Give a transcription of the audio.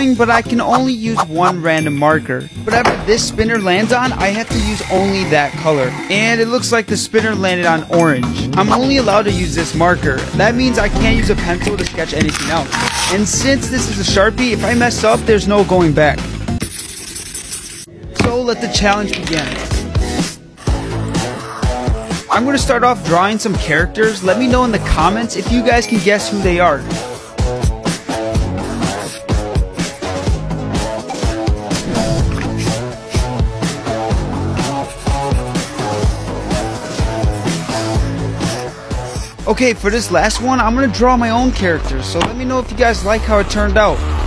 drawing, but I can only use one random marker. Whatever this spinner lands on, I have to use only that color. And it looks like the spinner landed on orange. I'm only allowed to use this marker. That means I can't use a pencil to sketch anything else. And since this is a Sharpie, if I mess up, there's no going back. So let the challenge begin. I'm going to start off drawing some characters. Let me know in the comments if you guys can guess who they are. Okay, for this last one, I'm to draw my own characters, so let me know if you guys like how it turned out.